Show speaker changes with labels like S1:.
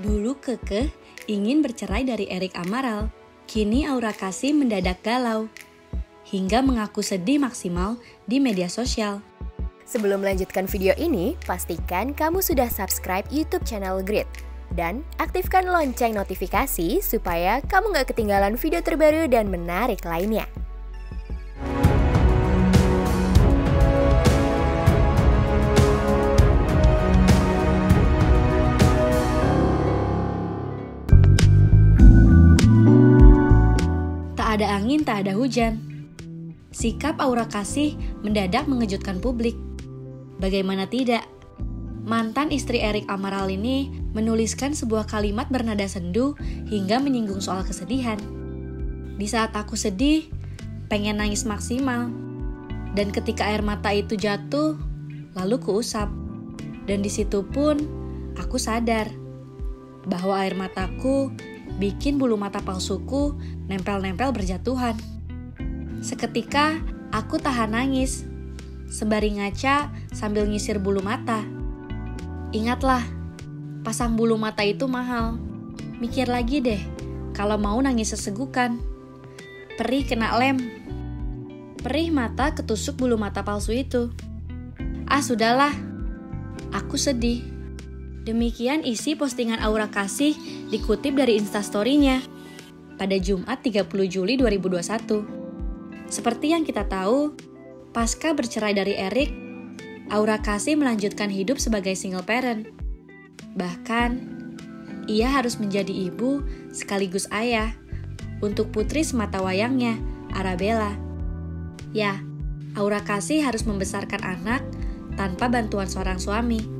S1: Dulu Keke ingin bercerai dari Erik Amaral. Kini Aura Kasih mendadak galau. Hingga mengaku sedih maksimal di media sosial.
S2: Sebelum melanjutkan video ini, pastikan kamu sudah subscribe YouTube channel Grid. Dan aktifkan lonceng notifikasi supaya kamu gak ketinggalan video terbaru dan menarik lainnya.
S1: Tak ada angin, tak ada hujan. Sikap Aura Kasih mendadak mengejutkan publik. Bagaimana tidak? Mantan istri Erik Amaral ini menuliskan sebuah kalimat bernada sendu hingga menyinggung soal kesedihan. Di saat aku sedih, pengen nangis maksimal. Dan ketika air mata itu jatuh, lalu kuusap. Dan di situ pun aku sadar bahwa air mataku bikin bulu mata palsuku nempel-nempel berjatuhan. Seketika aku tahan nangis sembari ngaca sambil nyisir bulu mata. Ingatlah, pasang bulu mata itu mahal. Mikir lagi deh, kalau mau nangis sesegukan. Perih kena lem. Perih mata ketusuk bulu mata palsu itu. Ah sudahlah, aku sedih. Demikian isi postingan Aura Kasih dikutip dari instastorynya pada Jumat 30 Juli 2021. Seperti yang kita tahu, Pasca bercerai dari Erik, Aura Kasih melanjutkan hidup sebagai single parent. Bahkan, ia harus menjadi ibu sekaligus ayah untuk putri semata wayangnya, Arabella. Ya, Aura Kasih harus membesarkan anak tanpa bantuan seorang suami.